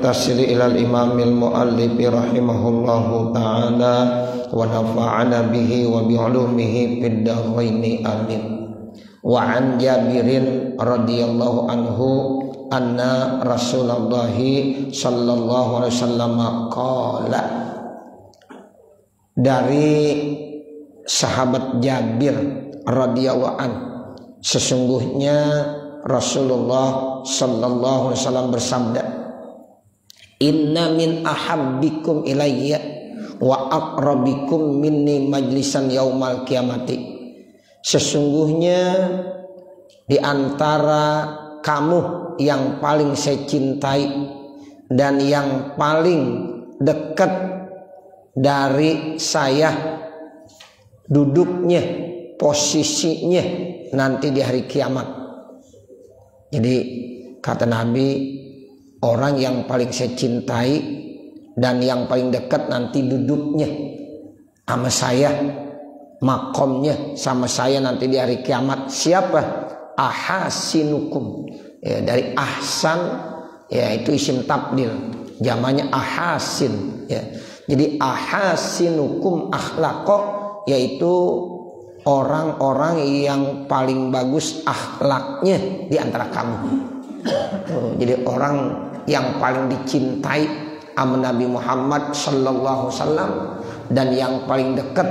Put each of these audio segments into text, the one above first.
muttasil ila al-imam al-muallif rahimahullahu taala wa nafa'ana bihi wa bi ulumihi fid amin. Wa an jabirin radhiyallahu anhu anna rasulullah sallallahu alaihi wasallam qala dari sahabat Jabir radhiyallahu an sesungguhnya Rasulullah sallallahu alaihi wasallam bersabda Inna min ahabbikum ilayya wa aqrabikum minni majlisan yaumal kiamati. Sesungguhnya di antara kamu yang paling saya cintai dan yang paling dekat dari saya duduknya posisinya nanti di hari kiamat. Jadi kata Nabi orang yang paling saya cintai dan yang paling dekat nanti duduknya sama saya makomnya sama saya nanti di hari kiamat. Siapa? Ahasinukum. Ya, dari ahsan ya itu isim tabdil. Zamannya ahasin ya. Jadi ahasinukum akhlaqo yaitu orang-orang yang paling bagus akhlaknya di antara kamu. jadi orang yang paling dicintai sama Nabi Muhammad Sallallahu Wasallam dan yang paling dekat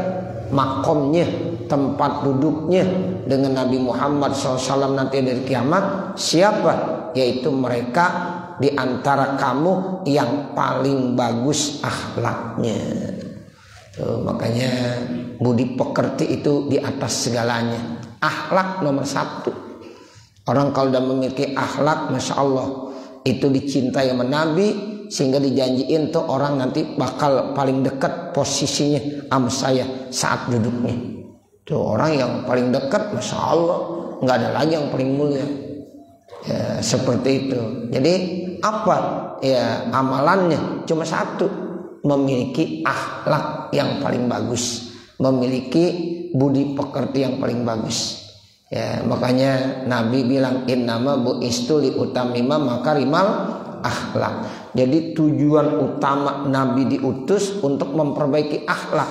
makomnya tempat duduknya dengan Nabi Muhammad SAW nanti dari kiamat siapa yaitu mereka di antara kamu yang paling bagus akhlaknya Tuh, makanya budi pekerti itu di atas segalanya. Akhlak nomor satu. Orang kalau sudah memiliki akhlak, masya Allah itu dicintai sama Nabi sehingga dijanjiin tuh orang nanti bakal paling dekat posisinya sama saya saat duduknya. Tuh orang yang paling dekat, masya Allah nggak ada lagi yang paling mulia. Ya, seperti itu. Jadi apa ya amalannya cuma satu memiliki akhlak yang paling bagus, memiliki budi pekerti yang paling bagus. Ya, makanya Nabi bilang innama bu istuli utamima makarimal akhlak. Jadi tujuan utama Nabi diutus untuk memperbaiki akhlak,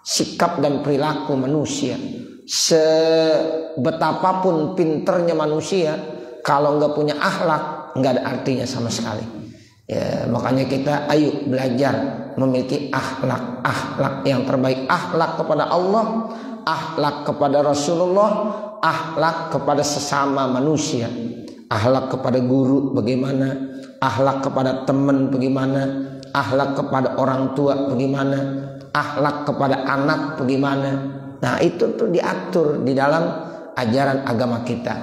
sikap dan perilaku manusia. Sebetapapun pinternya manusia, kalau nggak punya akhlak, nggak ada artinya sama sekali. Ya, makanya kita ayo belajar memiliki akhlak, akhlak yang terbaik, akhlak kepada Allah, akhlak kepada Rasulullah, akhlak kepada sesama manusia, akhlak kepada guru bagaimana, akhlak kepada teman bagaimana, akhlak kepada orang tua bagaimana, akhlak kepada anak bagaimana. Nah, itu tuh diatur di dalam ajaran agama kita.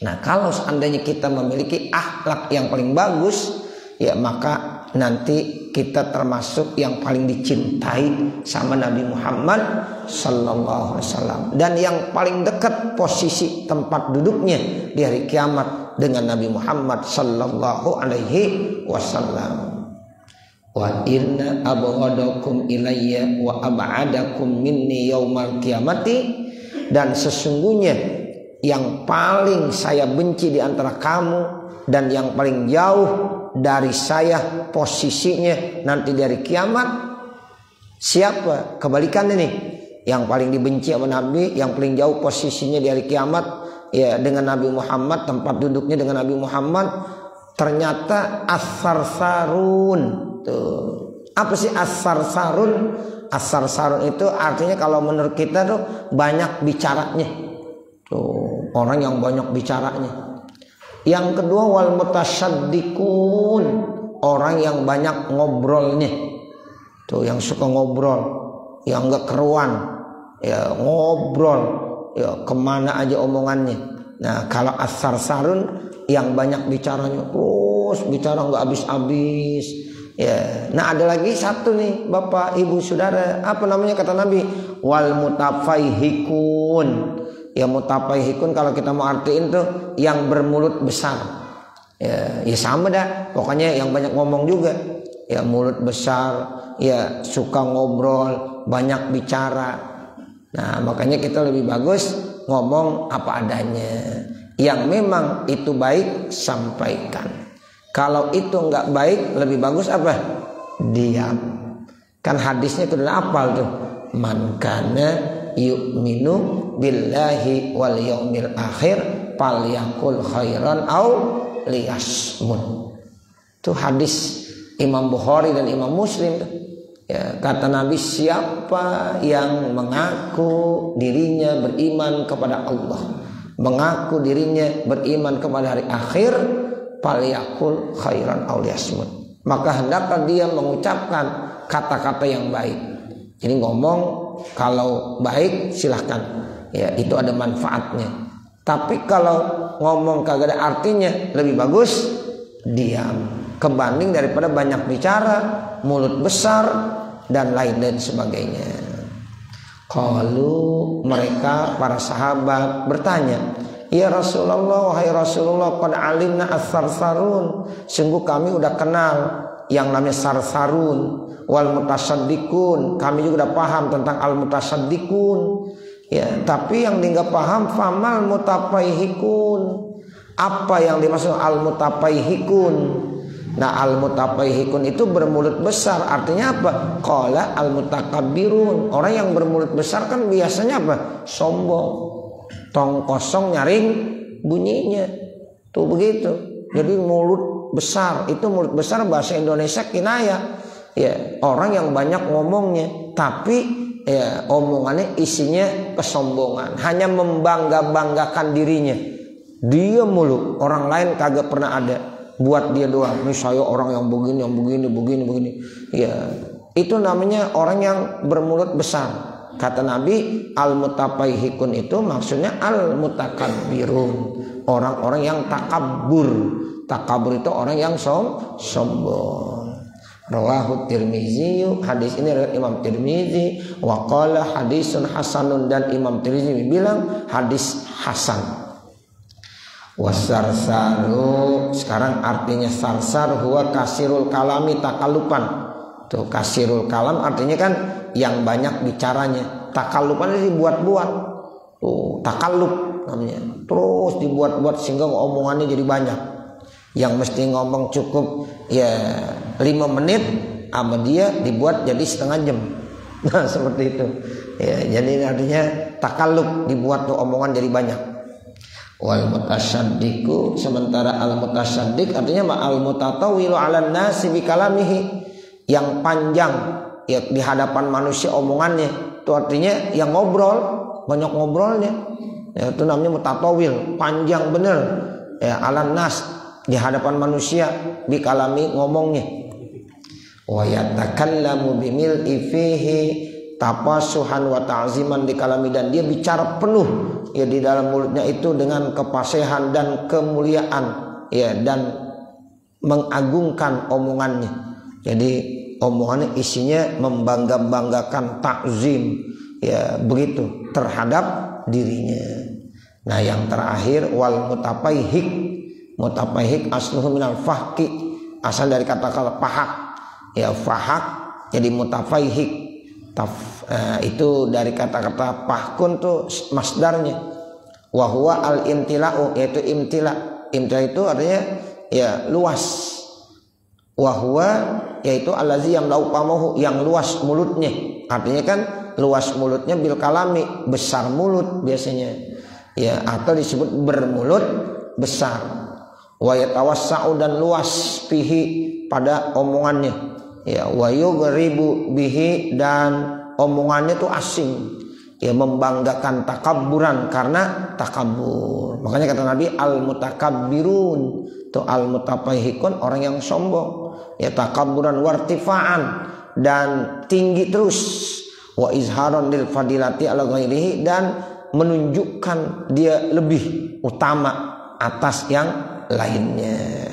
Nah, kalau seandainya kita memiliki akhlak yang paling bagus, ya maka nanti kita termasuk yang paling dicintai sama Nabi Muhammad sallallahu alaihi wasallam. Dan yang paling dekat posisi tempat duduknya di hari kiamat dengan Nabi Muhammad sallallahu alaihi wasallam. Wa inna abghadakum ilayya wa ab'adakum minni yaumal kiamati. Dan sesungguhnya yang paling saya benci di antara kamu dan yang paling jauh dari saya posisinya nanti dari kiamat siapa? Kebalikan ini. Yang paling dibenci sama Nabi yang paling jauh posisinya dari kiamat ya dengan Nabi Muhammad tempat duduknya dengan Nabi Muhammad ternyata asar sarun tuh. Apa sih asar sarun asar sarun itu artinya kalau menurut kita tuh banyak bicaranya. Tuh orang yang banyak bicaranya yang kedua wal mutasaddikun, orang yang banyak ngobrolnya. Tuh yang suka ngobrol, yang enggak keruan, ya ngobrol, ya ke mana aja omongannya. Nah kalau asar sarun yang banyak bicaranya, terus bicara nggak habis-habis. Ya, nah ada lagi satu nih bapak ibu saudara apa namanya kata Nabi wal mutafaihikun ya mutapaihikun kalau kita mau artiin tuh yang bermulut besar ya, ya sama dah pokoknya yang banyak ngomong juga ya mulut besar ya suka ngobrol banyak bicara nah makanya kita lebih bagus ngomong apa adanya yang memang itu baik sampaikan Kalau itu nggak baik, lebih bagus apa? Diam. Kan hadisnya itu udah apal tuh. Man kana yu'minu billahi wal yaumil akhir falyakul khairan au liyasmun. Itu hadis Imam Bukhari dan Imam Muslim Ya, kata Nabi siapa yang mengaku dirinya beriman kepada Allah, mengaku dirinya beriman kepada hari akhir, paliyakul khairan auliasmud. Maka hendaklah dia mengucapkan kata-kata yang baik. Jadi ngomong kalau baik silahkan. Ya itu ada manfaatnya. Tapi kalau ngomong kagak ada artinya lebih bagus diam. Kebanding daripada banyak bicara, mulut besar dan lain-lain sebagainya. Kalau mereka para sahabat bertanya, Ya Rasulullah, wahai Rasulullah, pada alimna as-sarsarun. Sungguh kami udah kenal yang namanya sarsarun wal mutasaddikun. Kami juga udah paham tentang al mutasaddikun. Ya, tapi yang nggak paham famal mutapaihikun. Apa yang dimaksud al mutapaihikun? Nah al mutapaihikun itu bermulut besar artinya apa? Qala al mutakabirun. Orang yang bermulut besar kan biasanya apa? Sombong tong kosong nyaring bunyinya tuh begitu jadi mulut besar itu mulut besar bahasa Indonesia kinaya ya orang yang banyak ngomongnya tapi ya omongannya isinya kesombongan hanya membangga banggakan dirinya dia mulu orang lain kagak pernah ada buat dia doang ini saya orang yang begini yang begini begini begini ya itu namanya orang yang bermulut besar Kata Nabi al mutapaihikun itu maksudnya al mutakabbirun. Orang-orang yang takabur. Takabur itu orang yang som sombong. Rawahu Tirmizi hadis ini adalah Imam Tirmizi wa qala hadisun hasanun dan Imam Tirmizi bilang hadis hasan. Wasarsaru sekarang artinya sarsar huwa kasirul kalami takalupan. Tuh kasirul kalam artinya kan yang banyak bicaranya. Takalupan itu dibuat-buat. Tuh, takalub namanya. Terus dibuat-buat sehingga omongannya jadi banyak. Yang mesti ngomong cukup ya lima menit sama dia dibuat jadi setengah jam. Nah seperti itu. Ya, jadi artinya takalub dibuat tuh omongan jadi banyak. Wal mutasaddiku sementara al mutasaddik artinya ma al mutatawilu ala nasi bi kalamihi yang panjang ya di hadapan manusia omongannya itu artinya yang ngobrol banyak ngobrolnya ya, itu namanya mutatawil panjang bener ya alam nas di hadapan manusia bikalami ngomongnya wa yatakallamu bimil ifihi tapasuhan wa ta'ziman di kalami dan dia bicara penuh ya di dalam mulutnya itu dengan kepasehan dan kemuliaan ya dan mengagungkan omongannya. Jadi omongannya isinya membangga-banggakan takzim ya begitu terhadap dirinya. Nah yang terakhir wal mutapaihik mutapaihik asluhu minal fahki asal dari kata kata pahak ya fahak jadi mutapaihik Taf, eh, itu dari kata-kata pahkun tuh masdarnya. Wahwa al imtila'u yaitu imtila. Imtila itu artinya ya luas. Wahwa yaitu alazi yang lauqamahu yang luas mulutnya. Artinya kan luas mulutnya bil kalami besar mulut biasanya. Ya atau disebut bermulut besar. Wa yatawassa'u dan luas pihi pada omongannya ya wa yughribu bihi dan omongannya itu asing. Ya membanggakan takabburan karena takabur makanya kata Nabi al mutakabbirun itu al mutapaihikun orang yang sombong. Ya takaburan wartifaan dan tinggi terus. Wa izharon lil fadilati ala ghairihi dan menunjukkan dia lebih utama atas yang lainnya.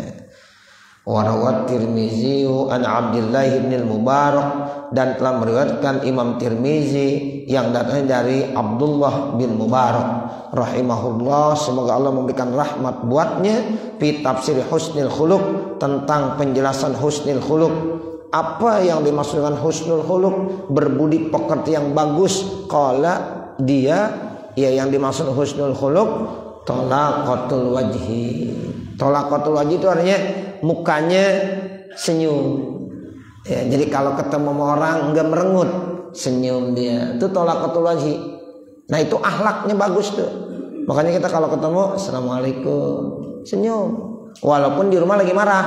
Warawat Tirmizi an Abdullah bin Mubarak dan telah meriwayatkan Imam Tirmizi yang datangnya dari Abdullah bin Mubarak. Rahimahullah semoga Allah memberikan rahmat buatnya fi tafsir husnul khuluq tentang penjelasan husnul khuluq. Apa yang dimaksud dengan husnul khuluq? Berbudi pekerti yang bagus. Kala dia ya yang dimaksud husnul khuluq tolak wajhi. Tolak wajhi itu artinya mukanya senyum. Ya, jadi kalau ketemu orang nggak merengut, senyum dia. Itu tolakatul wajhi. Nah itu ahlaknya bagus tuh. Makanya kita kalau ketemu, assalamualaikum, senyum. Walaupun di rumah lagi marah,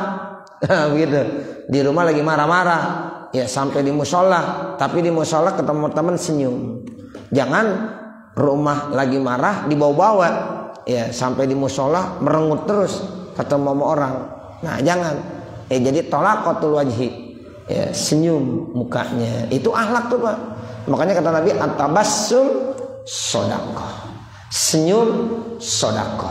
begitu. Di rumah lagi marah-marah, ya sampai di musola. Tapi di musola ketemu teman senyum. Jangan rumah lagi marah dibawa-bawa, ya sampai di musola merengut terus ketemu orang. Nah jangan. Ya jadi tolakatul wajhi. Ya, senyum mukanya. Itu ahlak tuh pak. Makanya kata Nabi atabassum sodako senyum sodako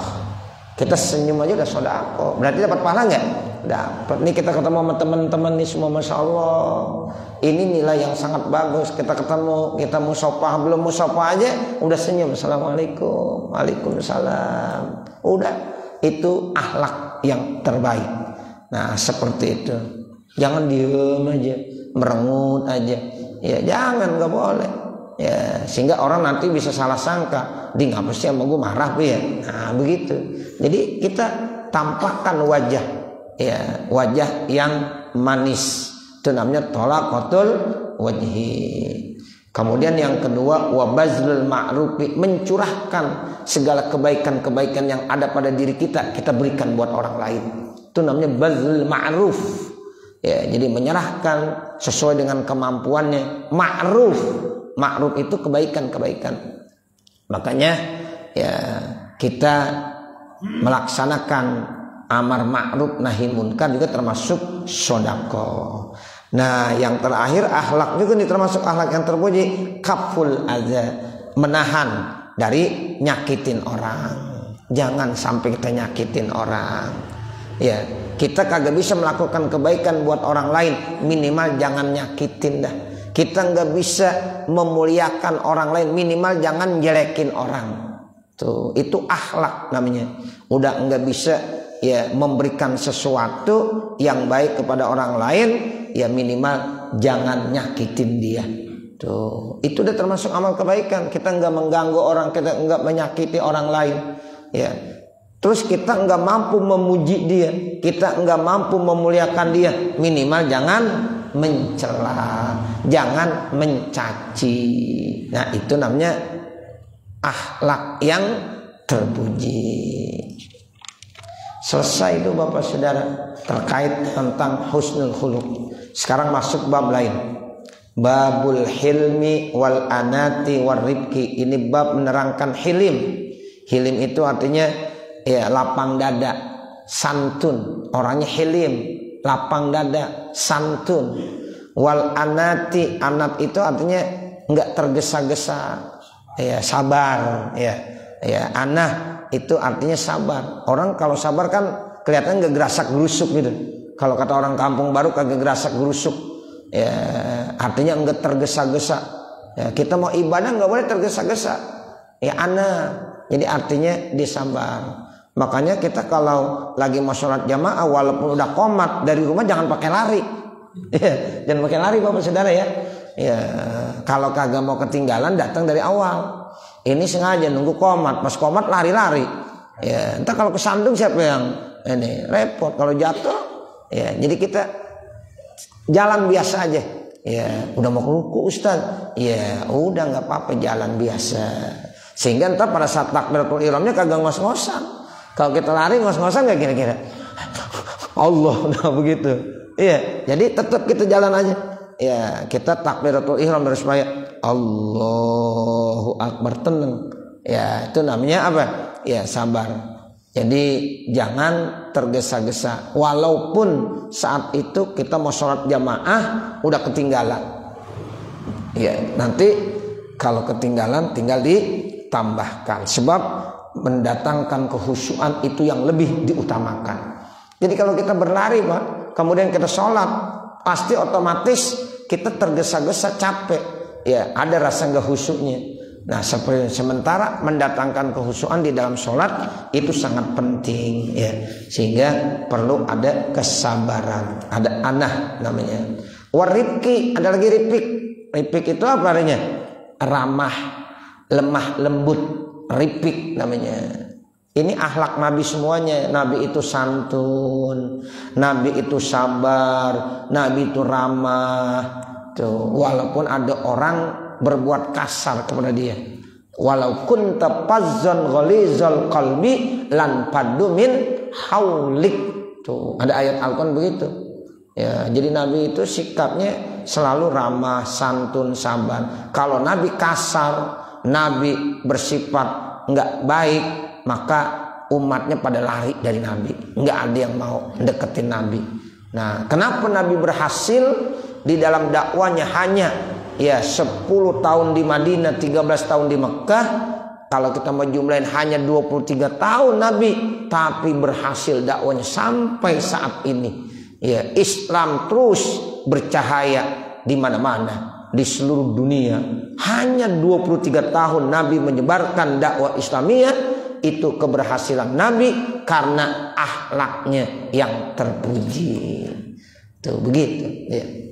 kita senyum aja udah sodako berarti dapat pahala nggak? Dapat. Nih kita ketemu sama teman-teman nih semua masya Allah. Ini nilai yang sangat bagus. Kita ketemu kita musopah belum musopah aja udah senyum. Assalamualaikum. Waalaikumsalam. Udah. Itu ahlak yang terbaik nah seperti itu Jangan diem aja, merengut aja. Ya jangan nggak boleh. Ya sehingga orang nanti bisa salah sangka, di ngapa sih sama gue marah ya? Nah begitu. Jadi kita tampakkan wajah, ya wajah yang manis. Itu namanya tolak kotul wajhi. Kemudian yang kedua wabazlul ma'rufi mencurahkan segala kebaikan-kebaikan yang ada pada diri kita kita berikan buat orang lain. Itu namanya bazlul ma'ruf. Ya jadi menyerahkan sesuai dengan kemampuannya. Ma'ruf. Ma'ruf itu kebaikan-kebaikan. Makanya ya kita melaksanakan amar ma'ruf nahi munkar juga termasuk sodako nah yang terakhir akhlak juga nih termasuk akhlak yang terpuji kaful aja menahan dari nyakitin orang. Jangan sampai kita nyakitin orang. Ya kita kagak bisa melakukan kebaikan buat orang lain. Minimal jangan nyakitin dah. Kita nggak bisa memuliakan orang lain. Minimal jangan jelekin orang. Tuh itu akhlak namanya. Udah nggak bisa ya memberikan sesuatu yang baik kepada orang lain ya minimal jangan nyakitin dia tuh itu udah termasuk amal kebaikan kita nggak mengganggu orang kita nggak menyakiti orang lain ya Terus kita nggak mampu memuji dia, kita nggak mampu memuliakan dia, minimal jangan mencela, jangan mencaci. Nah itu namanya akhlak yang terpuji. Selesai itu Bapak Saudara terkait tentang husnul khuluq. Sekarang masuk bab lain. Babul hilmi wal anati war ribki. Ini bab menerangkan hilim. Hilim itu artinya ya lapang dada santun orangnya hilim lapang dada santun wal anati anat itu artinya nggak tergesa-gesa ya sabar ya ya anah itu artinya sabar. Orang kalau sabar kan kelihatan nggak gerasak gerusuk gitu. Kalau kata orang kampung baru kagak gerasak gerusuk. Ya artinya nggak tergesa-gesa. Ya, kita mau ibadah nggak boleh tergesa-gesa. Ya anah jadi artinya disabar Makanya kita kalau lagi mau sholat jamaah walaupun udah komat dari rumah jangan pakai lari. Ya, jangan pakai lari Bapak Saudara ya. Ya, kalau kagak mau ketinggalan datang dari awal. Ini sengaja nunggu komat, pas komat lari-lari. Ya, entah kalau kesandung siapa yang ini repot kalau jatuh. Ya, jadi kita jalan biasa aja. Ya, udah mau ruku Ustaz. Ya, udah nggak apa-apa jalan biasa. Sehingga entah pada saat takbiratul ihramnya kagak ngos-ngosan. Kalau kita lari ngos-ngosan nggak kira-kira? Allah, nah begitu. Iya, jadi tetap kita jalan aja. Ya, kita takbiratul ihram harus supaya Allahu Akbar tenang. Ya, itu namanya apa? Ya, sabar. Jadi jangan tergesa-gesa. Walaupun saat itu kita mau sholat jamaah udah ketinggalan. Ya, nanti kalau ketinggalan tinggal ditambahkan. Sebab mendatangkan kehusuan itu yang lebih diutamakan. Jadi kalau kita berlari Pak, kemudian kita sholat, pasti otomatis kita tergesa-gesa capek. Ya, ada rasa nggak khusyuknya. Nah, seperti sementara mendatangkan kehusuan di dalam sholat itu sangat penting ya, sehingga perlu ada kesabaran, ada anah namanya. Waripki ada lagi ripik. Ripik itu apa artinya? Ramah, lemah, lembut, ripik namanya Ini akhlak Nabi semuanya. Nabi itu santun, Nabi itu sabar, Nabi itu ramah. Tuh, walaupun ada orang berbuat kasar kepada dia. Walau kunta pazzan ghalizal qalbi lan padumin haulik. Tuh, ada ayat Al-Qur'an begitu. Ya, jadi Nabi itu sikapnya selalu ramah, santun, sabar. Kalau Nabi kasar, Nabi bersifat nggak baik, maka umatnya pada lari dari Nabi. Nggak ada yang mau deketin Nabi. Nah, kenapa Nabi berhasil di dalam dakwanya hanya ya 10 tahun di Madinah, 13 tahun di Mekah. Kalau kita mau jumlahin hanya 23 tahun Nabi, tapi berhasil dakwanya sampai saat ini. Ya, Islam terus bercahaya di mana-mana di seluruh dunia. Hanya 23 tahun Nabi menyebarkan dakwah Islamiyah itu keberhasilan Nabi karena akhlaknya yang terpuji. Tuh begitu ya.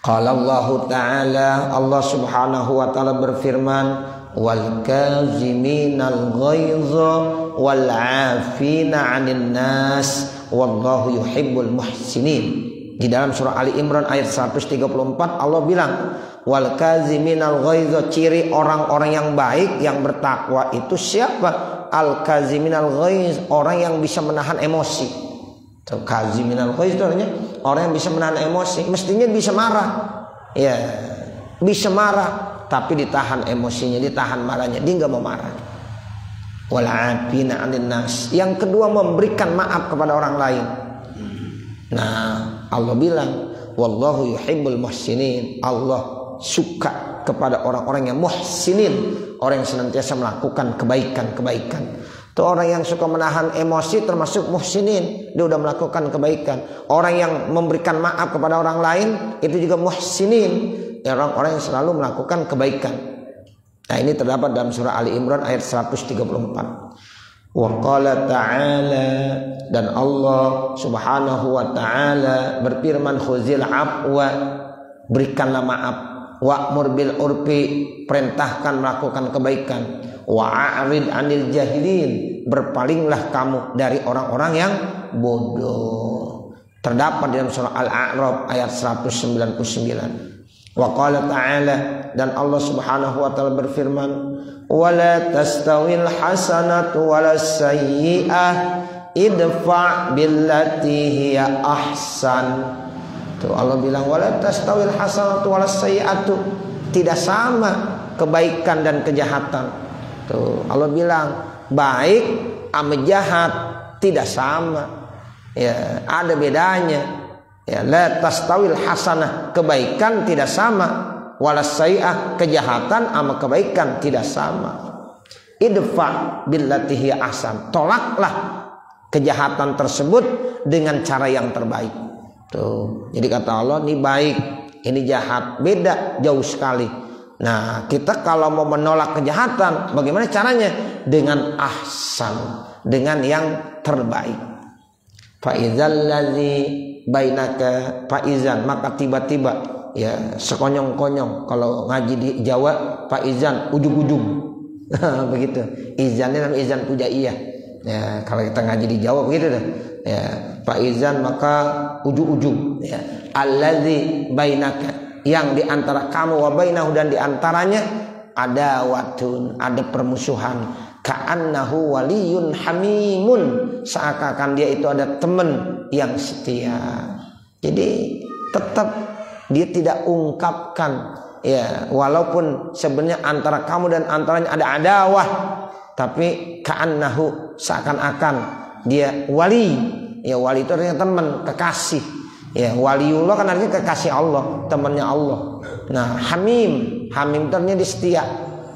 Qala Allah Ta'ala Allah Subhanahu wa taala berfirman wal kaziminal ghaidha wal 'afina 'anil nas wallahu yuhibbul muhsinin. Di dalam surah Ali Imran ayat 134 Allah bilang wal kaziminal ghaidha ciri orang-orang yang baik yang bertakwa itu siapa al kaziminal ghaiz orang yang bisa menahan emosi tuh kaziminal ghaiz itu artinya orang yang bisa menahan emosi mestinya bisa marah. Ya bisa marah tapi ditahan emosinya ditahan marahnya dia nggak mau marah. Nas. Yang kedua memberikan maaf kepada orang lain. Nah Allah bilang wallahu yuhibbul muhsinin. Allah suka kepada orang-orang yang muhsinin, orang yang senantiasa melakukan kebaikan-kebaikan. Itu orang yang suka menahan emosi termasuk muhsinin, dia udah melakukan kebaikan. Orang yang memberikan maaf kepada orang lain itu juga muhsinin, orang-orang yang selalu melakukan kebaikan. Nah, ini terdapat dalam surah Ali Imran ayat 134. Wa qala ta'ala dan Allah Subhanahu wa taala berfirman khuzil afwa berikanlah maaf wa'mur bil urfi perintahkan melakukan kebaikan wa'arid anil jahilin berpalinglah kamu dari orang-orang yang bodoh terdapat dalam surah Al-A'raf ayat 199 wa qala ta'ala dan Allah Subhanahu wa taala berfirman wala tastawil hasanatu wala sayyi'ah idfa billati hiya ahsan Tuh Allah bilang wala tastawil hasanatu wala sayyi'atu. Tidak sama kebaikan dan kejahatan. Tuh Allah bilang baik sama jahat tidak sama. Ya, ada bedanya. Ya, la tastawil hasanah kebaikan tidak sama wala sayyi'ah kejahatan sama kebaikan tidak sama. Idfa billati hiya ahsan. Tolaklah kejahatan tersebut dengan cara yang terbaik. Tuh. Jadi kata Allah ini baik, ini jahat, beda jauh sekali. Nah, kita kalau mau menolak kejahatan, bagaimana caranya? Dengan ahsan, dengan yang terbaik. Faizal ladzi bainaka faizan, maka tiba-tiba ya sekonyong-konyong kalau ngaji di Jawa faizan ujung-ujung. begitu. Izannya namanya izan pujaiyah. Ya, kalau kita ngaji di Jawa begitu deh ya faizan maka ujung-ujung ya alladzi bainaka yang di antara kamu wa bainahu dan di antaranya ada watun ada permusuhan. Ka'annahu waliyun hamimun. Seakan-akan dia itu ada teman yang setia. Jadi tetap dia tidak ungkapkan. Ya walaupun sebenarnya antara kamu dan antaranya ada adawah tapi ka'annahu seakan-akan dia wali. Ya wali itu artinya teman kekasih ya waliullah kan artinya kekasih Allah temannya Allah. Nah hamim. Hamim itu artinya setia.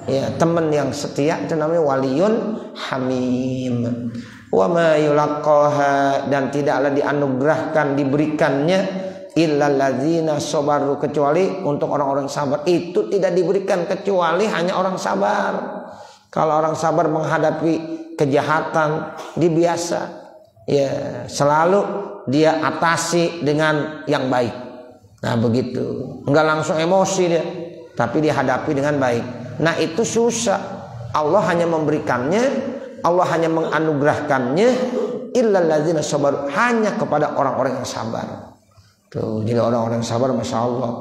Ya teman yang setia itu namanya waliun hamim. Wa ma yulaqaha dan tidaklah dianugerahkan diberikannya illalladzina sabaru kecuali untuk orang-orang sabar. Itu tidak diberikan kecuali hanya orang sabar. Kalau orang sabar menghadapi kejahatan dia biasa. Ya selalu dia atasi dengan yang baik. Nah begitu. Nggak langsung emosi dia tapi dihadapi dengan baik. Nah itu susah. Allah hanya memberikannya Allah hanya menganugerahkannya illal ladzina sabar hanya kepada orang-orang yang sabar. Tuh, jadi orang-orang yang sabar Masya Allah.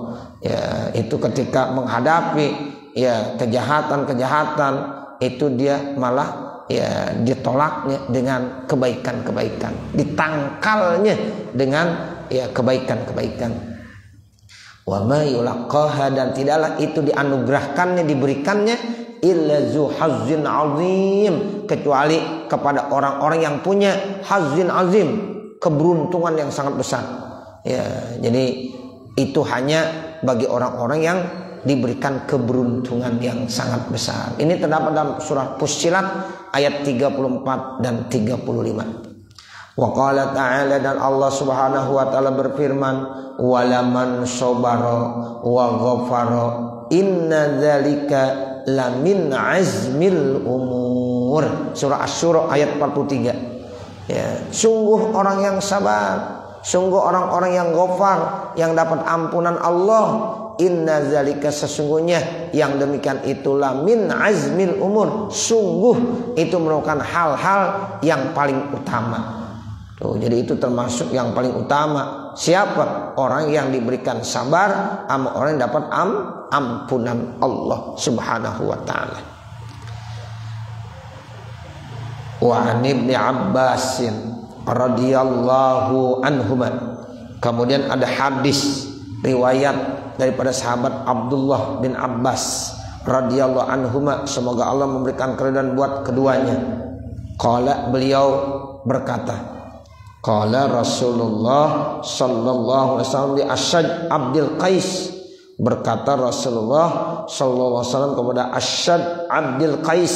Ya itu ketika menghadapi ya kejahatan-kejahatan itu dia malah ya ditolaknya dengan kebaikan-kebaikan, ditangkalnya dengan ya kebaikan-kebaikan. Wa ma yulaqaha dan tidaklah itu dianugerahkannya diberikannya illa zu hazzin azim. Kecuali kepada orang-orang yang punya hazzin azim keberuntungan yang sangat besar. Ya jadi itu hanya bagi orang-orang yang diberikan keberuntungan yang sangat besar. Ini terdapat dalam surah Fussilat ayat 34 dan 35 Wa qala ta'ala dan Allah Subhanahu wa taala berfirman walaman sabara wa ghafara inna dzalika lamin azmil umur. Surah asy-syura ayat 43 ya sungguh orang yang sabar sungguh orang-orang yang ghafar yang dapat ampunan Allah inna zalika sesungguhnya yang demikian itulah min azmil umur sungguh itu merupakan hal-hal yang paling utama Tuh, jadi itu termasuk yang paling utama siapa orang yang diberikan sabar sama orang yang dapat am ampunan Allah Subhanahu wa taala. Wa an Ibnu Abbasin radhiyallahu anhuma. Kemudian ada hadis riwayat daripada sahabat Abdullah bin Abbas radhiyallahu anhuma. Semoga Allah memberikan keridhaan buat keduanya. Qala beliau berkata, Qala Rasulullah sallallahu alaihi wasallam di Asyad Abdul Qais. Berkata Rasulullah sallallahu alaihi wasallam kepada Asyad Abdul Qais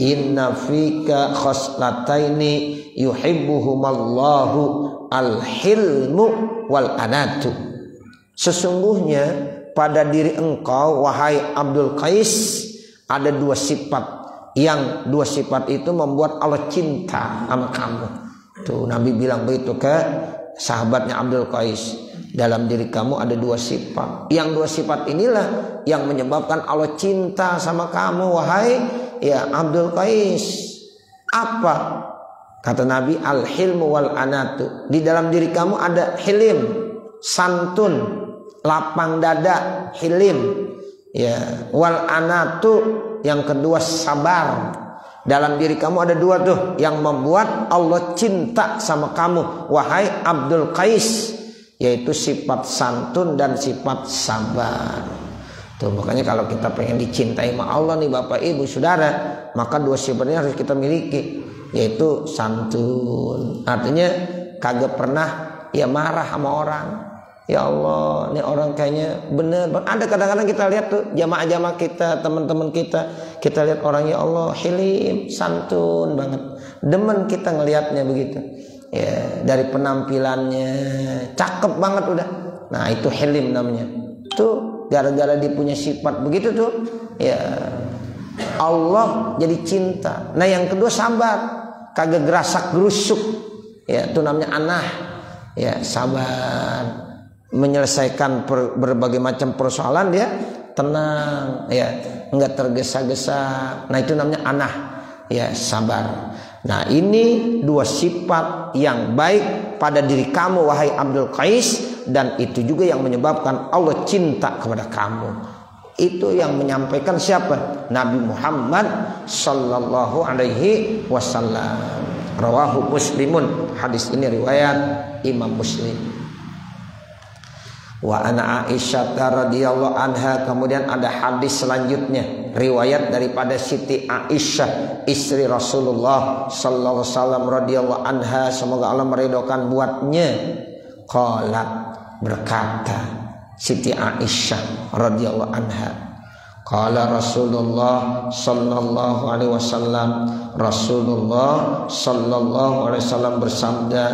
Inna fika khoslataini yuhibbuhumallahu al-hilmu wal anatu Sesungguhnya pada diri engkau wahai Abdul Qais ada dua sifat yang dua sifat itu membuat Allah cinta sama kamu. Tuh Nabi bilang begitu ke sahabatnya Abdul Qais dalam diri kamu ada dua sifat. Yang dua sifat inilah yang menyebabkan Allah cinta sama kamu wahai ya Abdul Qais. Apa? Kata Nabi al-hilmu wal anatu. Di dalam diri kamu ada hilim, santun, lapang dada, hilim. Ya, wal anatu yang kedua sabar. Dalam diri kamu ada dua tuh yang membuat Allah cinta sama kamu wahai Abdul Qais yaitu sifat santun dan sifat sabar. Tuh makanya kalau kita pengen dicintai sama Allah nih Bapak Ibu Saudara, maka dua sifatnya harus kita miliki, yaitu santun. Artinya kagak pernah ya marah sama orang. Ya Allah, ini orang kayaknya bener. Ada kadang-kadang kita lihat tuh jamaah-jamaah kita, teman-teman kita, kita lihat orang ya Allah hilim, santun banget. Demen kita ngelihatnya begitu. Ya dari penampilannya cakep banget udah. Nah itu helim namanya. Tuh gara-gara dia punya sifat begitu tuh ya Allah jadi cinta. Nah yang kedua sabar. Kagak gerasak gerusuk. Ya itu namanya anah. Ya sabar menyelesaikan berbagai macam persoalan dia tenang ya enggak tergesa-gesa nah itu namanya anah ya sabar Nah ini dua sifat yang baik pada diri kamu wahai Abdul Qais dan itu juga yang menyebabkan Allah cinta kepada kamu. Itu yang menyampaikan siapa? Nabi Muhammad sallallahu alaihi wasallam. Rawahu Muslimun. Hadis ini riwayat Imam Muslim. Wa ana Aisyah radhiyallahu anha. Kemudian ada hadis selanjutnya. Riwayat daripada Siti Aisyah istri Rasulullah sallallahu alaihi wasallam radhiyallahu anha. Semoga Allah meridhokan buatnya. Qala berkata Siti Aisyah radhiyallahu anha Qala Rasulullah sallallahu alaihi wasallam Rasulullah sallallahu alaihi wasallam bersabda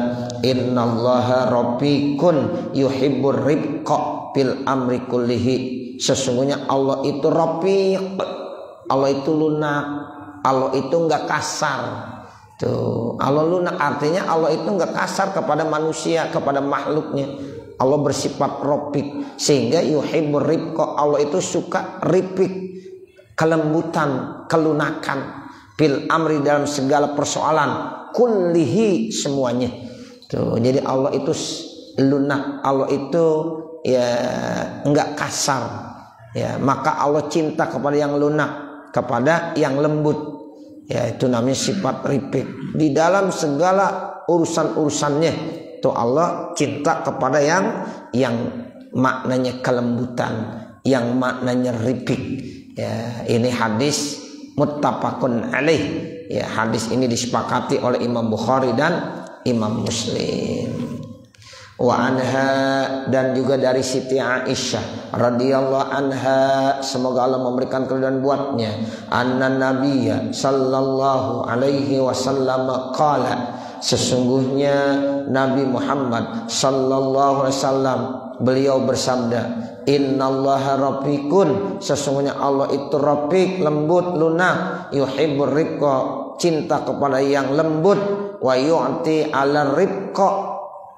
innallaha rabbikun yuhibbur ribqa fil amri kullihi sesungguhnya Allah itu rafiq. Allah itu lunak. Allah itu enggak kasar. Tuh Allah lunak. Artinya Allah itu enggak kasar kepada manusia kepada makhluknya Allah bersifat ropik sehingga yuhibbur ribqa Allah itu suka ripik kelembutan kelunakan fil amri dalam segala persoalan kullihi semuanya. Tuh jadi Allah itu lunak Allah itu ya enggak kasar. Ya maka Allah cinta kepada yang lunak kepada yang lembut. Ya itu namanya sifat ripik di dalam segala urusan-urusannya tuh Allah cinta kepada yang yang maknanya kelembutan yang maknanya ripik ya ini hadis muttafaqun alaih. Ya, hadis ini disepakati oleh Imam Bukhari dan Imam Muslim. Wa anha dan juga dari Siti Aisyah radhiyallahu anha semoga Allah memberikan keridhaan buatnya anna nabiyya sallallahu alaihi wasallam qala sesungguhnya Nabi Muhammad sallallahu alaihi wasallam beliau bersabda Innallaha rafiqun. Sesungguhnya Allah itu rafiq Lembut lunak. Yuhibur rifqa Cinta kepada yang lembut. Wa yu'ti ala rifqa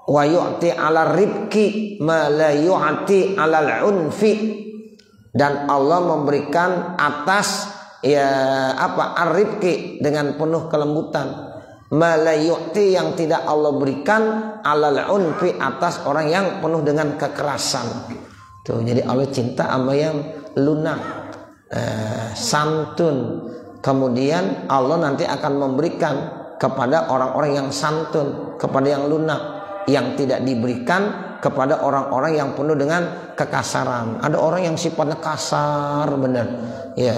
Wa yu'ti ala rifqi Ma la yu'ti ala unfi Dan Allah memberikan atas Ya apa Arifki dengan penuh kelembutan Malayukti yang tidak Allah berikan alal unfi atas orang yang penuh dengan kekerasan Tuh, jadi Allah cinta sama yang lunak, eh, santun. Kemudian Allah nanti akan memberikan kepada orang-orang yang santun, kepada yang lunak, yang tidak diberikan kepada orang-orang yang penuh dengan kekasaran. Ada orang yang sifatnya kasar, benar. Ya,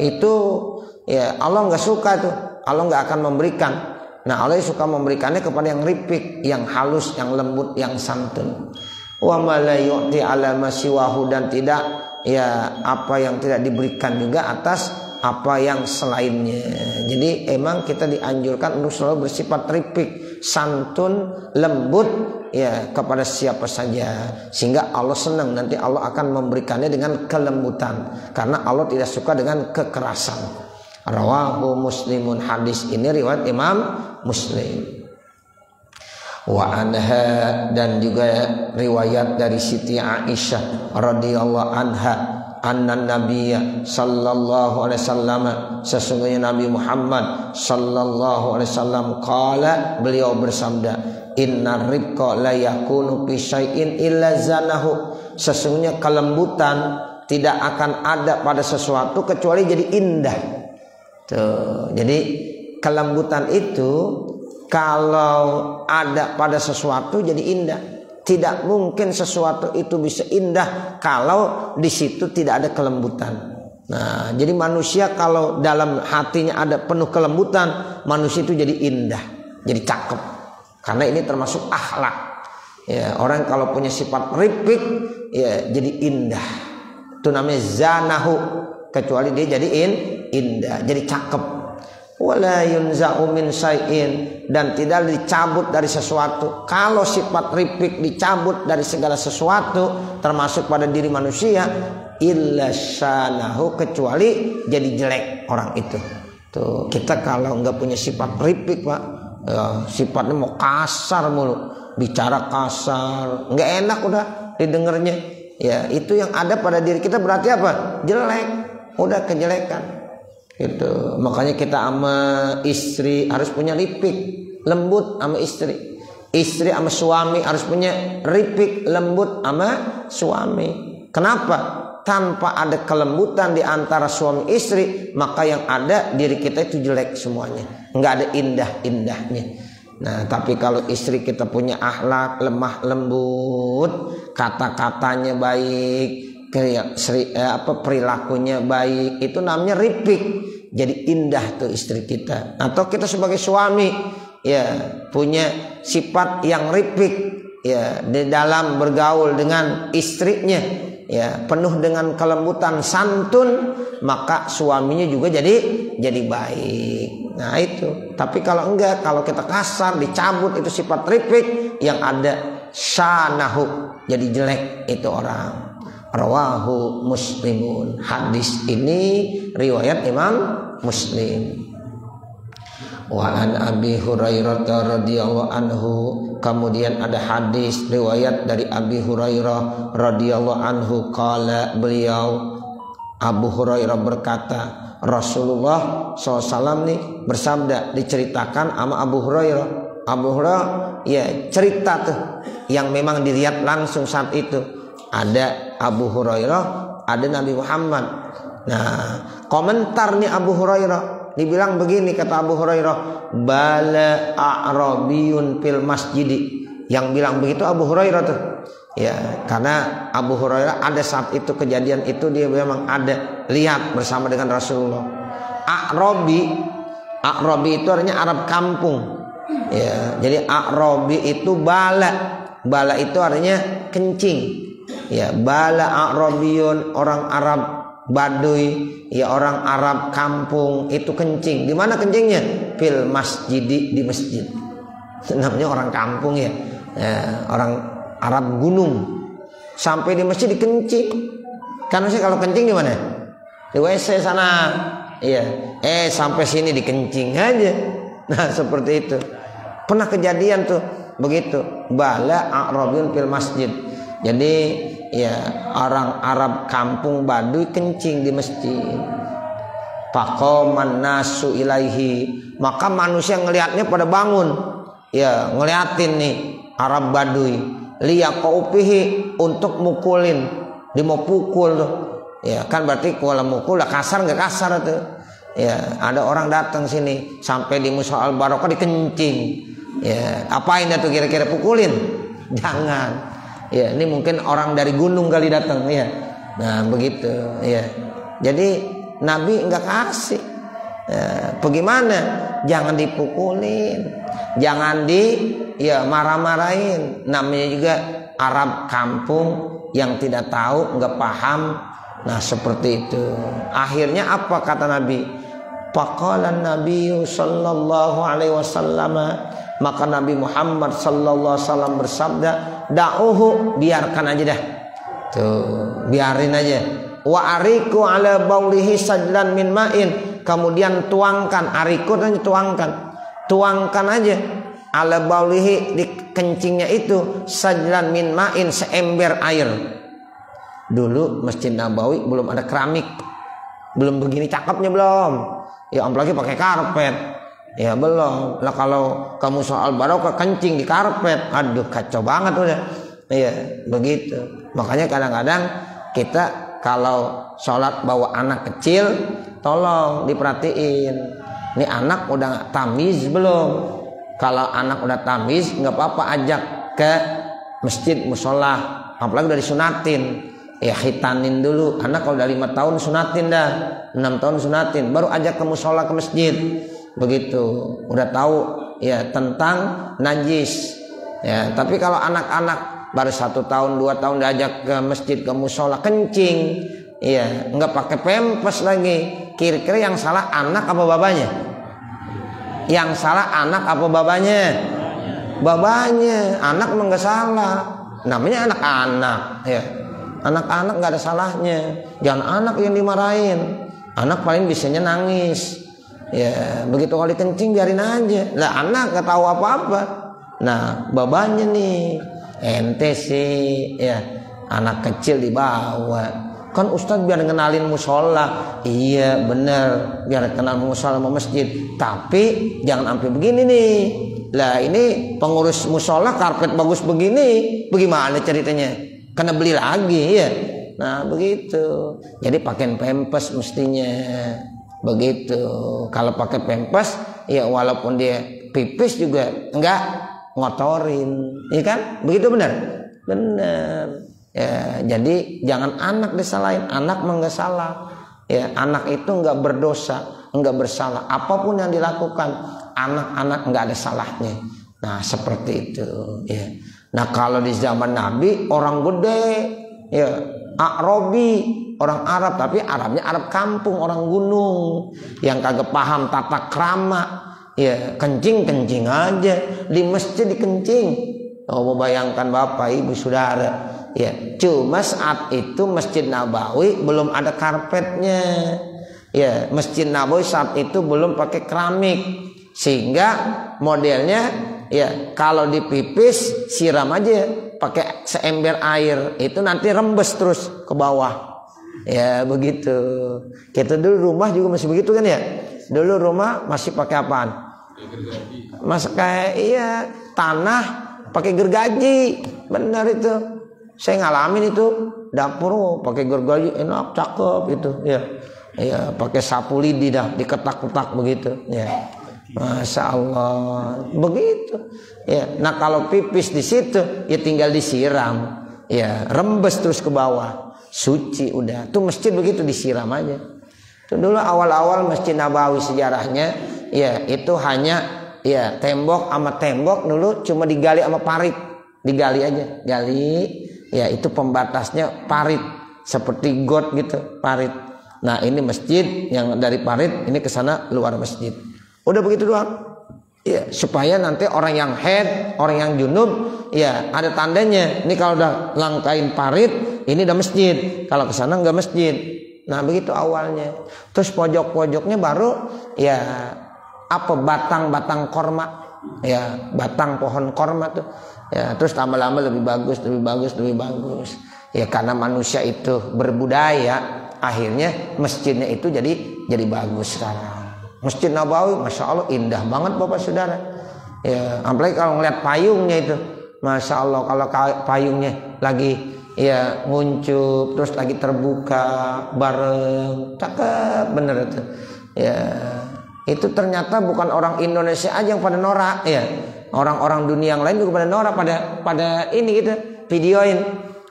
itu ya Allah nggak suka tuh. Allah nggak akan memberikan. Nah Allah suka memberikannya kepada yang ripik, yang halus, yang lembut, yang santun wa ma la yu'ti ala masiwahu dan tidak ya apa yang tidak diberikan juga atas apa yang selainnya. Jadi emang kita dianjurkan untuk selalu bersifat ripik, santun, lembut ya kepada siapa saja sehingga Allah senang nanti Allah akan memberikannya dengan kelembutan karena Allah tidak suka dengan kekerasan. Rawahu Muslimun hadis ini riwayat Imam Muslim. Wa anha dan juga riwayat dari Siti Aisyah radhiyallahu anha anna nabiyya sallallahu alaihi wasallam sesungguhnya Nabi Muhammad sallallahu alaihi wasallam qala beliau bersabda inna rifqa la yakunu fi syai'in illa zanahu. Sesungguhnya kelembutan tidak akan ada pada sesuatu kecuali jadi indah. Tuh jadi kelembutan itu kalau ada pada sesuatu jadi indah. Tidak mungkin sesuatu itu bisa indah kalau di situ tidak ada kelembutan. Nah, jadi manusia kalau dalam hatinya ada penuh kelembutan, manusia itu jadi indah, jadi cakep. Karena ini termasuk akhlak. Ya, orang kalau punya sifat ripik, ya jadi indah. Itu namanya zanahu. Kecuali dia jadi in, indah, jadi cakep wala yunza'u min dan tidak dicabut dari sesuatu. Kalau sifat ripik dicabut dari segala sesuatu termasuk pada diri manusia illa kecuali jadi jelek orang itu. Tuh, kita kalau nggak punya sifat ripik, Pak, ya, sifatnya mau kasar mulu, bicara kasar, nggak enak udah didengarnya. Ya, itu yang ada pada diri kita berarti apa? Jelek, udah kejelekan. Gitu. Makanya kita sama istri harus punya lipik lembut sama istri. Istri sama suami harus punya ripik lembut sama suami. Kenapa? Tanpa ada kelembutan di antara suami istri, maka yang ada diri kita itu jelek semuanya. Nggak ada indah-indahnya. Nah, tapi kalau istri kita punya akhlak lemah lembut, kata-katanya baik, eh, apa perilakunya baik itu namanya ripik jadi indah tuh istri kita. Atau kita sebagai suami ya punya sifat yang ripik ya di dalam bergaul dengan istrinya ya penuh dengan kelembutan santun maka suaminya juga jadi jadi baik. Nah itu. Tapi kalau enggak kalau kita kasar dicabut itu sifat ripik yang ada sanahu jadi jelek itu orang rawahu muslimun hadis ini riwayat Imam Muslim wa an Abi Hurairah radhiyallahu anhu kemudian ada hadis riwayat dari Abi Hurairah radhiyallahu anhu kala beliau Abu Hurairah berkata Rasulullah SAW nih bersabda diceritakan sama Abu Hurairah. Abu Hurairah ya cerita tuh yang memang dilihat langsung saat itu. Ada Abu Hurairah, ada Nabi Muhammad. Nah, komentar nih Abu Hurairah dibilang begini kata Abu Hurairah, bala a'rabiyun fil masjidi. Yang bilang begitu Abu Hurairah tuh. Ya, karena Abu Hurairah ada saat itu kejadian itu dia memang ada lihat bersama dengan Rasulullah. A'rabi, A'rabi itu artinya Arab kampung. Ya, jadi A'rabi itu bala. Bala itu artinya kencing. Ya, bala A'rabiyun orang Arab Baduy, ya orang Arab kampung itu kencing. Di mana kencingnya? Fil masjidi di masjid. Namanya orang kampung ya. ya orang Arab gunung. Sampai di masjid dikencing karena sih kalau kencing di mana? Di WC sana. Iya. Eh sampai sini dikencing aja. Nah seperti itu. Pernah kejadian tuh begitu. Bala Arabun fil masjid. Jadi ya orang Arab kampung Baduy kencing di masjid. Pakoman nasu ilaihi. Maka manusia ngelihatnya pada bangun. Ya ngeliatin nih Arab Baduy. Liyaqaupihi untuk mukulin. Dia mau pukul tuh. Ya kan berarti kalau mukul lah kasar nggak kasar tuh. Ya ada orang datang sini sampai di musoal barokah dikencing ya apain tuh kira-kira pukulin? Jangan ya ini mungkin orang dari gunung kali datang ya nah begitu ya jadi Nabi nggak kasih. Ya, bagaimana? Jangan dipukulin jangan di ya marah-marahin. Namanya juga Arab kampung yang tidak tahu nggak paham. Nah seperti itu. Akhirnya apa kata Nabi? Pakalan Nabi sallallahu alaihi wasallam. Maka Nabi Muhammad sallallahu alaihi bersabda da'uhu biarkan aja dah. Tuh. Biarin aja. Wa ariku ala baulihi sajlan min ma'in. Kemudian tuangkan ariku dan tuangkan. Tuangkan aja. Ala baulihi di kencingnya itu sajlan min ma'in seember air. Dulu masjid Nabawi belum ada keramik. Belum begini cakepnya belum. Ya apalagi pakai karpet ya belum. Lah kalau kamu soal barokah kencing di karpet. Aduh kacau banget udah. Iya begitu. Makanya kadang-kadang kita kalau sholat bawa anak kecil tolong diperhatiin. Ini anak udah tamiz belum? Kalau anak udah tamis nggak apa-apa ajak ke masjid musola. Apalagi udah disunatin. Ya hitanin dulu. Anak kalau udah lima tahun sunatin dah. Enam tahun sunatin. Baru ajak ke musola ke masjid begitu udah tahu ya tentang najis ya tapi kalau anak-anak baru satu tahun dua tahun diajak ke masjid ke musola kencing iya nggak pakai pempes lagi kira-kira yang salah anak apa babanya yang salah anak apa babanya? Babanya. Anak memang gak salah. Namanya anak-anak ya. Anak-anak nggak ada salahnya. Jangan anak yang dimarahin. Anak paling bisanya nangis. Ya, begitu kali kencing biarin aja. Lah anak gak tahu apa-apa. Nah, babanya nih ente sih ya anak kecil dibawa Kan Ustadz biar ngenalin musola. Iya bener. Biar kenal musola sama masjid. Tapi jangan sampai begini nih. Lah ini pengurus musola karpet bagus begini. Bagaimana ceritanya? Karena beli lagi ya. Nah begitu. Jadi pakai pempes mestinya. Begitu. Kalau pakai pempes ya walaupun dia pipis juga enggak ngotorin. Iya kan? Begitu benar? Benar. Ya, jadi jangan anak disalahin, anak nggak salah. Ya, anak itu nggak berdosa, nggak bersalah. Apa pun yang dilakukan, anak-anak nggak ada salahnya. Nah, seperti itu. Ya. Nah, kalau di zaman Nabi orang gede, ya, Arabi, orang Arab tapi Arabnya Arab kampung, orang gunung. Yang kagak paham tata krama. Ya, kencing-kencing aja. Di masjid dikencing. Oh, bayangkan Bapak Ibu Saudara. Ya cuma saat itu masjid Nabawi belum ada karpetnya. Ya masjid Nabawi saat itu belum pakai keramik. Sehingga modelnya ya kalau dipipis siram aja pakai seember air. Itu nanti rembes terus ke bawah Ya begitu. Kita dulu rumah juga masih begitu kan ya. Dulu rumah masih pakai apaan? Mas kayak iya tanah pakai gergaji. Benar itu. Saya ngalamin itu dapur oh, pakai gergaji enak cakep itu ya. Ya pakai sapu lidi dah diketak-ketak begitu ya. Masya Allah begitu ya nah kalau pipis di situ ya tinggal disiram ya rembes terus ke bawah suci udah. Tuh masjid begitu disiram aja. Itu dulu awal-awal masjid Nabawi sejarahnya ya itu hanya ya tembok sama tembok dulu cuma digali sama parit. Digali aja. Gali ya itu pembatasnya parit. Seperti got gitu parit. Nah ini masjid yang dari parit ini ke sana luar masjid. Udah begitu doang. Ya, supaya nanti orang yang head, orang yang junub, ya ada tandanya. Ini kalau udah langkain parit, ini udah masjid. Kalau ke sana nggak masjid. Nah begitu awalnya. Terus pojok-pojoknya baru ya apa batang-batang korma, ya batang pohon korma tuh. Ya terus lama-lama lebih bagus, lebih bagus, lebih bagus. Ya karena manusia itu berbudaya, akhirnya masjidnya itu jadi jadi bagus sekarang. Masjid Nabawi, masya Allah indah banget bapak saudara. Ya, apalagi kalau ngeliat payungnya itu, masya Allah kalau payungnya lagi ya nguncup terus lagi terbuka bareng, cakep bener itu. Ya, itu ternyata bukan orang Indonesia aja yang pada norak ya. Orang-orang dunia yang lain juga pada norak pada pada ini gitu videoin.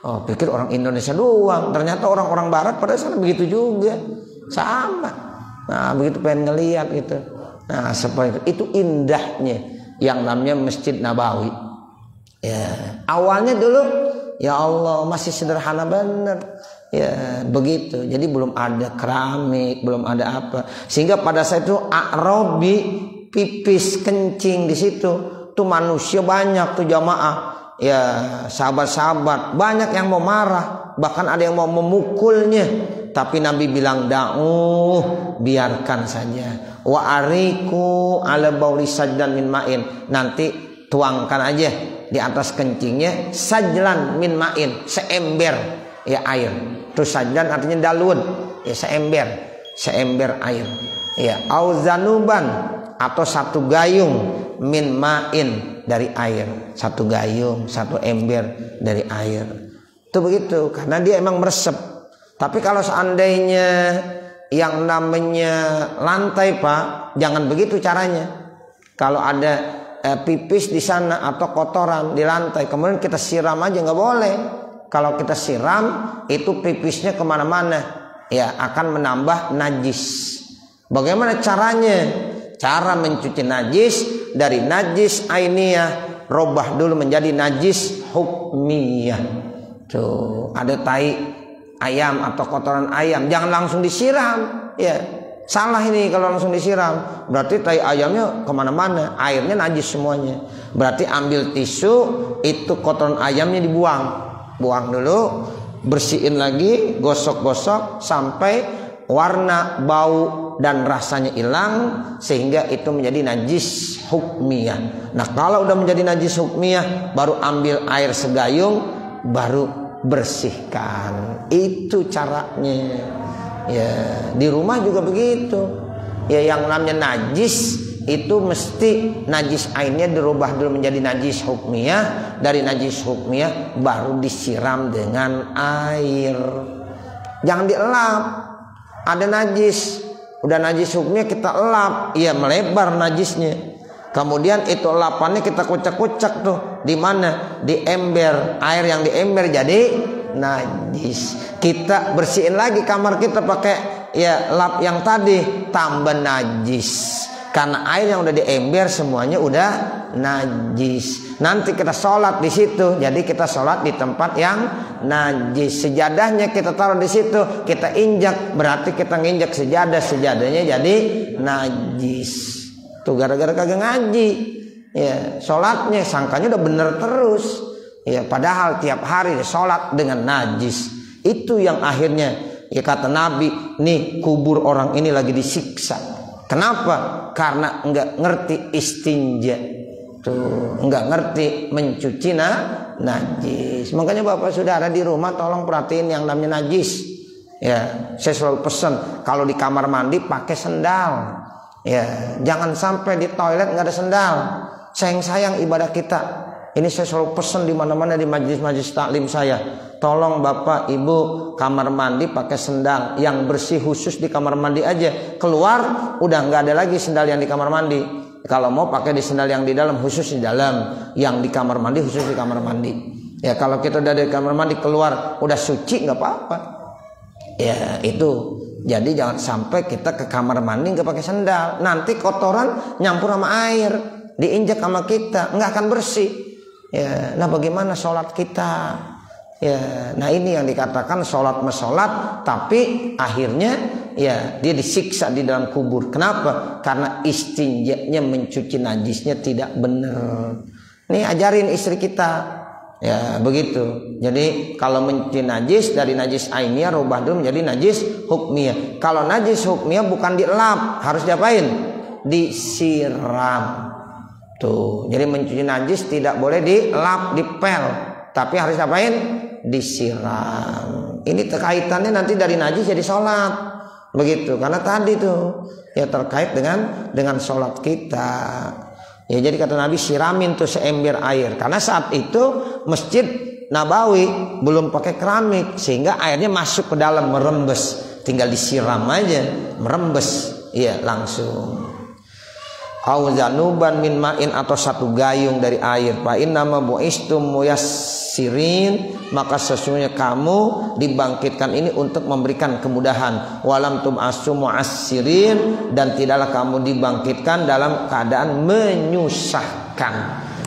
Oh pikir orang Indonesia doang, ternyata orang-orang Barat pada sana begitu juga, sama. Nah, begitu pengen ngeliat gitu. Nah, seperti itu. Itu indahnya yang namanya Masjid Nabawi. Ya, awalnya dulu ya Allah masih sederhana bener. Ya, begitu. Jadi belum ada keramik, belum ada apa. Sehingga pada saat itu Arabi pipis kencing di situ. Tuh manusia banyak tuh jamaah. Ya, sahabat-sahabat banyak yang mau marah, bahkan ada yang mau memukulnya tapi Nabi bilang da'u biarkan saja wa ariku ala bauli sajdan min ma'in nanti tuangkan aja di atas kencingnya sajlan min ma'in seember. Ya air. Terus sajdan artinya dalun ya seember. Seember air. Ya auzanuban atau satu gayung min ma'in dari air. Satu gayung satu ember dari air. Itu begitu karena dia emang meresep. Tapi kalau seandainya yang namanya lantai pak, jangan begitu caranya. Kalau ada eh, pipis di sana atau kotoran di lantai, kemudian kita siram aja nggak boleh. Kalau kita siram itu pipisnya ke mana-mana, ya akan menambah najis. Bagaimana caranya? Cara mencuci najis dari najis ainiyah robah dulu menjadi najis hukmiyah. Tuh, ada tai ayam atau kotoran ayam jangan langsung disiram ya salah ini kalau langsung disiram. Berarti tai ayamnya ke mana-mana. Airnya najis semuanya. Berarti ambil tisu itu kotoran ayamnya dibuang. Buang dulu bersihin lagi gosok-gosok sampai warna bau dan rasanya hilang sehingga itu menjadi najis hukmiyah. Nah kalau udah menjadi najis hukmiyah baru ambil air segayung baru bersihkan. Itu caranya ya di rumah juga begitu. Ya yang namanya najis itu mesti najis ainnya dirubah dulu menjadi najis hukmiyah. Dari najis hukmiyah baru disiram dengan air. Jangan dielap. Ada najis. Udah najis hukmiyah kita elap. Iya melebar najisnya. Kemudian itu lapannya kita kucek-kucek tuh. Di mana? Di ember. Air yang di ember jadi najis. Kita bersihin lagi kamar kita pakai ya lap yang tadi tambah najis. Karena air yang udah di ember semuanya udah najis. Nanti kita sholat di situ. Jadi kita sholat di tempat yang najis. Sejadahnya kita taruh di situ. Kita injak. Berarti kita nginjak sejadah. Sejadahnya jadi najis. Tuh gara-gara kagak ngaji. Ya, sholatnya sangkanya udah bener terus. Ya, padahal tiap hari sholat dengan najis. Itu yang akhirnya ya kata Nabi, nih kubur orang ini lagi disiksa. Kenapa? Karena enggak ngerti istinja. Tuh, enggak ngerti mencuci nah, najis. Makanya Bapak Saudara di rumah tolong perhatiin yang namanya najis. Ya, saya selalu pesan kalau di kamar mandi pakai sendal. Ya, jangan sampai di toilet nggak ada sendal. Sayang sayang ibadah kita. Ini saya selalu pesan di mana-mana di majlis-majlis taklim saya. Tolong bapak ibu kamar mandi pakai sendal yang bersih khusus di kamar mandi aja. Keluar udah nggak ada lagi sendal yang di kamar mandi. Kalau mau pakai di sendal yang di dalam khusus di dalam, yang di kamar mandi khusus di kamar mandi. Ya kalau kita udah dari kamar mandi keluar udah suci nggak apa-apa ya itu jadi jangan sampai kita ke kamar mandi nggak pakai sendal nanti kotoran nyampur sama air diinjak sama kita nggak akan bersih ya nah bagaimana sholat kita ya nah ini yang dikatakan sholat mesolat tapi akhirnya ya dia disiksa di dalam kubur kenapa karena istinjanya mencuci najisnya tidak benar nih ajarin istri kita Ya begitu. Jadi kalau mencuci najis dari najis ainiyah rubah dulu menjadi najis hukmiyah. Kalau najis hukmiyah bukan dilap, harus diapain? Disiram. Tuh. Jadi mencuci najis tidak boleh dilap, dipel, tapi harus diapain? Disiram. Ini terkaitannya nanti dari najis jadi sholat. Begitu. Karena tadi tuh ya terkait dengan dengan sholat kita. Ya jadi kata Nabi siramin tuh seember air karena saat itu masjid Nabawi belum pakai keramik sehingga airnya masuk ke dalam merembes tinggal disiram aja merembes iya langsung au zanuban min ma'in atau satu gayung dari air. Fa inna ma buistum muyassirin. Maka sesungguhnya kamu dibangkitkan ini untuk memberikan kemudahan. Walam tum asu muassirin. Dan tidaklah kamu dibangkitkan dalam keadaan menyusahkan.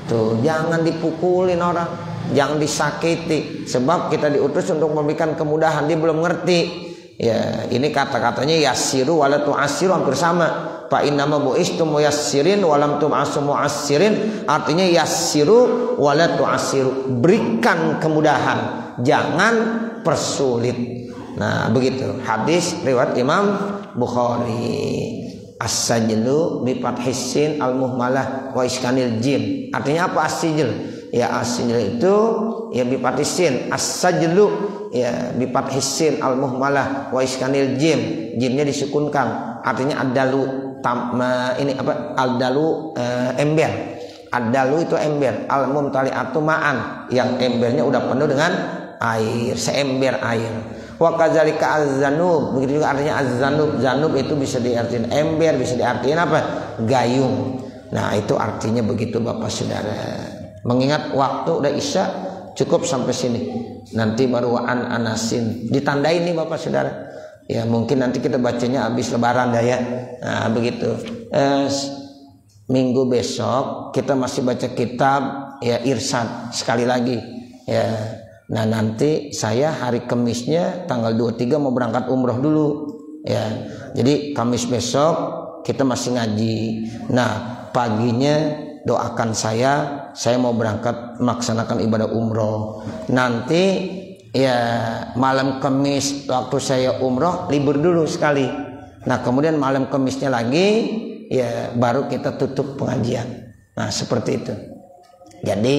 Tuh jangan dipukulin orang. Jangan disakiti. Sebab kita diutus untuk memberikan kemudahan. Dia belum ngerti. Ya ini kata-katanya yasiru wala tu'assiru hampir sama fa innama buistum muyassirin walam tub'asu muassirin. Artinya yassiru wala tu'assiru. Berikan kemudahan. Jangan persulit. Nah begitu. Hadis riwayat Imam Bukhari. As-sajlu bi fathissin al-muhmalah wa iskanil jim. Artinya apa as-sijl ya as-sijl itu ya bi fathissin as-sajlu ya bi fathissin al-muhmalah wa iskanil jim. Jimnya disukunkan. Artinya adalu tam, ini apa? Aldalu uh, ember adalu itu ember al mumtaliatu ma'an. Yang embernya udah penuh dengan air. Seember air. Wa kadzalika begitu juga artinya az-zanub. Zanub itu bisa diartikan ember bisa diartikan apa? Gayung. Nah itu artinya begitu Bapak Saudara. Mengingat waktu udah isya cukup sampai sini. Nanti baru an anasin. Ditandai nih Bapak Saudara ya mungkin nanti kita bacanya habis lebaran dah ya. Nah begitu. Eh, minggu besok kita masih baca kitab ya irsyad sekali lagi ya. Nah nanti saya hari Kemisnya tanggal 23 mau berangkat umroh dulu ya. Jadi Kamis besok kita masih ngaji. Nah paginya doakan saya saya mau berangkat melaksanakan ibadah umroh. Nanti ya malam kemis waktu saya umroh libur dulu sekali. Nah kemudian malam kemisnya lagi ya baru kita tutup pengajian. Nah seperti itu. Jadi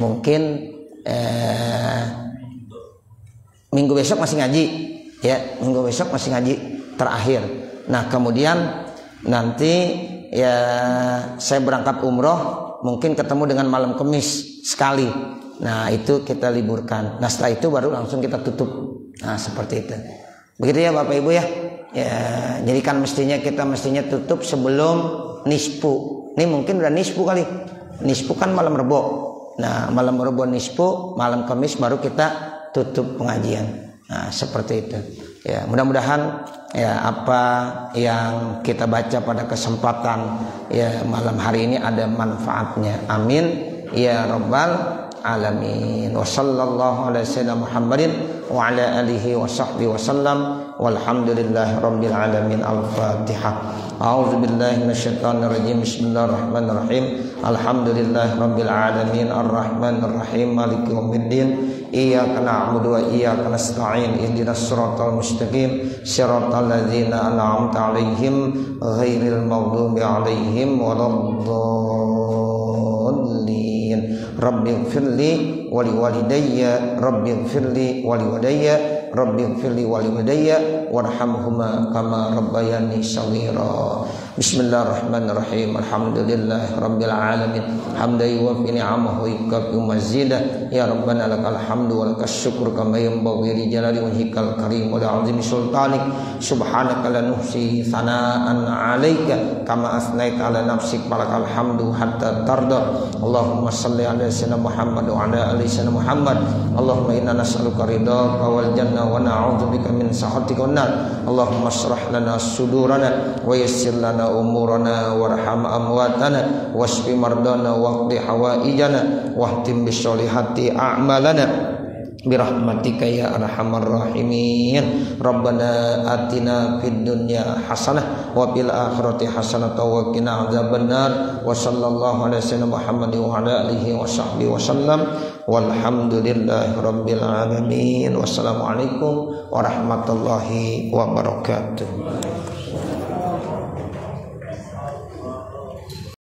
mungkin eh, minggu besok masih ngaji. Ya minggu besok masih ngaji terakhir. Nah kemudian nanti ya saya berangkat umroh mungkin ketemu dengan malam kemis sekali Nah itu kita liburkan. Nah setelah itu baru langsung kita tutup. Nah seperti itu. Begitu ya Bapak Ibu ya. Ya jadi kan mestinya kita mestinya tutup sebelum nispu. Ini mungkin udah nispu kali. Nispu kan malam rebo. Nah malam rebo nispu, malam kamis baru kita tutup pengajian. Nah seperti itu. Ya mudah-mudahan ya apa yang kita baca pada kesempatan ya malam hari ini ada manfaatnya. Amin ya rabbal alamin wa sallallahu ala sayyidina Muhammadin wa ala alihi wa sahbihi wa sallam walhamdulillahi rabbil alamin al-fatihah a'udzu billahi minasyaitonir rajim bismillahir rahim alhamdulillahi rabbil alamin arrahmanir rahim maliki yaumiddin iyyaka na'budu wa iyyaka nasta'in ihdinas siratal mustaqim siratal ladzina an'amta 'alaihim ghairil maghdubi 'alaihim waladdallin Rabbi firli wali walidayya. Rabbi firli wali walidayya. Rabbi ighfirli wa liwalidayya warhamhuma kama rabbayani shaghira Bismillahirrahmanirrahim. Alhamdulillah Rabbil Alamin. Hamda yuwafi ni'amahu yukafi mazida Ya Rabbana lakal hamdu wa lakas syukur Kama yambaghi li jalali wajhikal karim Wa azimi sultanik. Subhanaka la nuhsi sana'an alaika Kama asnait ala nafsik. Balakal hamdu hatta tarda. Allahumma salli ala sayyidina Muhammad Wa ala ali sayyidina Muhammad. Allahumma inna nas'aluka ridhaka wal jannah Wa na'udzubika min sa'atika nar. Allahumma syrah lana sudurana Wa yassir lana lana umurana warham amwatana wasfi mardana waqdi hawaijana wahtim bisolihati a'malana birahmatika ya arhamar rahimin. Rabbana atina fid dunya hasanah wa fil akhirati hasanah wa qina adzabannar. Wa sallallahu alaihi wasallam Muhammad wa ala alihi wa walhamdulillahi rabbil alamin. Wassalamu alaikum warahmatullahi wabarakatuh